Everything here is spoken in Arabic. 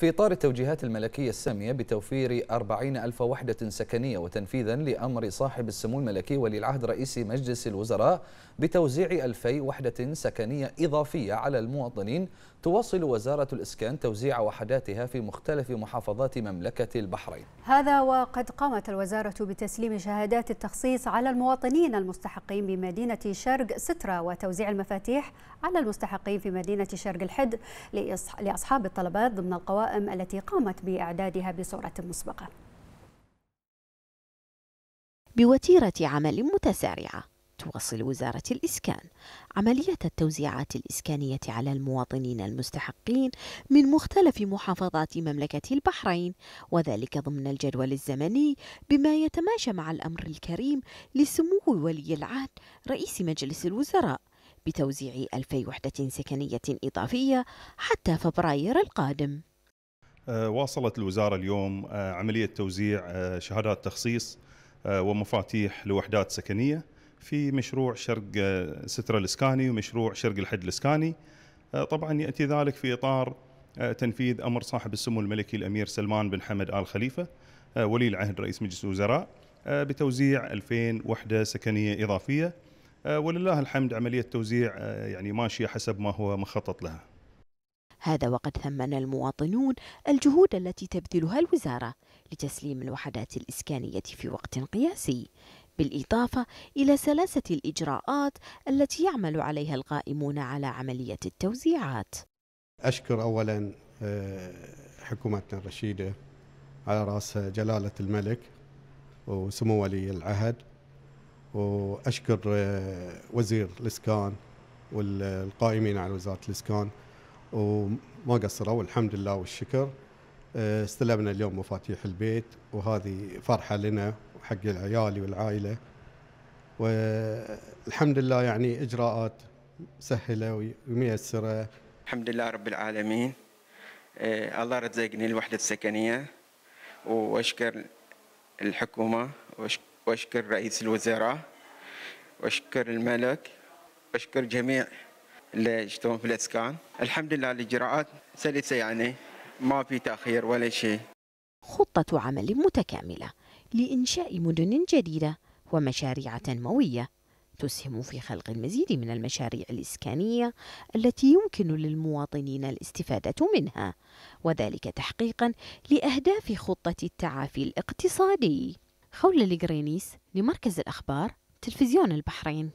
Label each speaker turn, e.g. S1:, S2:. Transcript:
S1: في إطار التوجيهات الملكية السامية بتوفير أربعين ألف وحدة سكنية وتنفيذا لأمر صاحب السمو الملكي ولي العهد رئيس مجلس الوزراء بتوزيع ألفي وحدة سكنية إضافية على المواطنين تواصل وزارة الإسكان توزيع وحداتها في مختلف محافظات مملكة البحرين.
S2: هذا وقد قامت الوزارة بتسليم شهادات التخصيص على المواطنين المستحقين بمدينة شرق سترة وتوزيع المفاتيح على المستحقين في مدينة شرق الحد لأصحاب الطلبات ضمن القوائم التي قامت بإعدادها بصورة مسبقة.
S3: بوتيرة عمل متسارعة تواصل وزارة الإسكان. عملية التوزيعات الإسكانية على المواطنين المستحقين من مختلف محافظات مملكة البحرين وذلك ضمن الجدول الزمني بما يتماشى مع الأمر الكريم لسمو ولي العهد رئيس مجلس الوزراء بتوزيع ألفي وحدة سكنية إضافية حتى فبراير القادم.
S4: واصلت الوزارة اليوم آه، عملية توزيع آه، شهادات تخصيص ومفاتيح لوحدات سكنية في مشروع شرق سترة الإسكاني ومشروع شرق الحد الإسكاني. طبعا يأتي ذلك في إطار تنفيذ أمر صاحب السمو الملكي الأمير سلمان بن حمد آل خليفة ولي العهد رئيس مجلس الوزراء بتوزيع 2000 وحدة سكنية إضافية. ولله الحمد عملية توزيع يعني ماشية حسب ما هو مخطط لها.
S3: هذا وقد ثمن المواطنون الجهود التي تبذلها الوزارة لتسليم الوحدات الإسكانية في وقت قياسي بالإضافة إلى سلاسة الإجراءات التي يعمل عليها القائمون على عملية التوزيعات.
S5: أشكر أولا آه، حكومتنا الرشيدة على رأس جلالة الملك وسمو ولي العهد وأشكر آه، وزير الإسكان والقائمين على وزارة الإسكان وما قصروا والحمد لله والشكر. آه، استلمنا اليوم مفاتيح البيت وهذه فرحة لنا وحق العيالي والعائلة. والحمد لله يعني إجراءات سهلة وميسرة
S6: الحمد لله رب العالمين. آه الله رزقني الوحدة السكنية وأشكر الحكومة وأشكر رئيس الوزراء وأشكر الملك وأشكر جميع اللي يشتغلون في الإسكان الحمد لله الإجراءات سلسة يعني ما في تأخير ولا شيء.
S3: خطة عمل متكاملة لإنشاء مدن جديدة ومشاريع تنموية تسهم في خلق المزيد من المشاريع الإسكانية التي يمكن للمواطنين الاستفادة منها وذلك تحقيقا لأهداف خطة التعافي الاقتصادي. خولة القرينيس لمركز الأخبار تلفزيون البحرين.